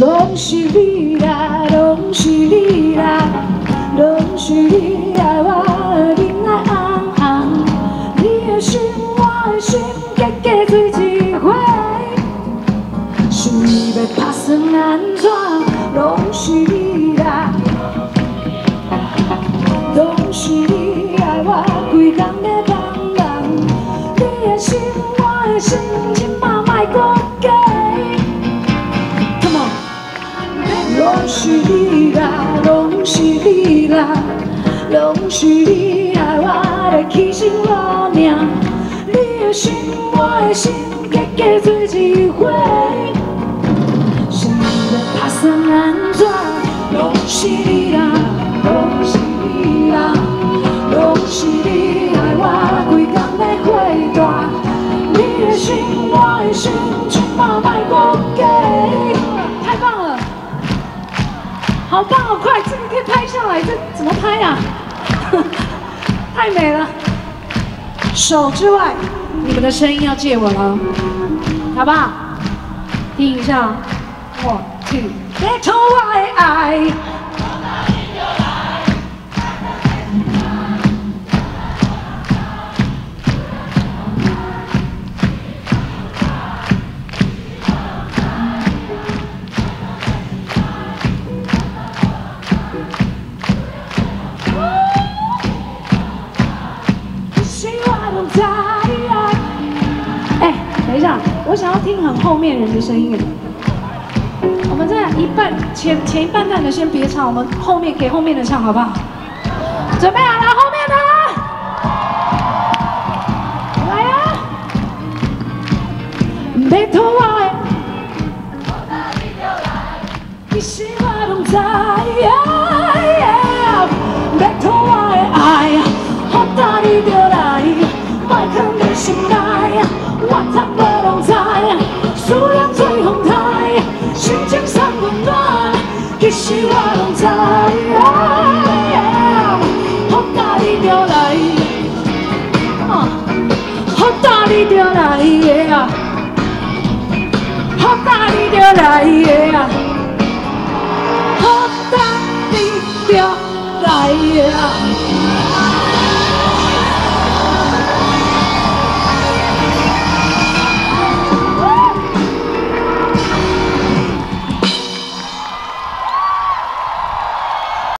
拢是你啦，拢是你啦，拢是你爱我的面来红红，你的心我的心，结结做一回，是要打算安怎？拢是你啦，拢是你爱我规工的放人，你的心我的心，今嘛莫讲拢是你啦，拢是你啦，拢是你爱我的起心动念，你的心我的心，加加做一回。是要打算安怎？拢是你啦，拢是你啦，拢是你爱我规天在回答。你的心，我的心，呀、太美了。手之外，你们的声音要借我了，好不好？听一下，one two，别偷我的爱。哎，等一下，我想要听很后面人的声音。我们这一半前前一半段的先别唱，我们后面给后面的唱好不好？准备好了，后面的来呀！别拖我的，你希你就来，好大你就来呀，好大你就来呀，好大你就来呀。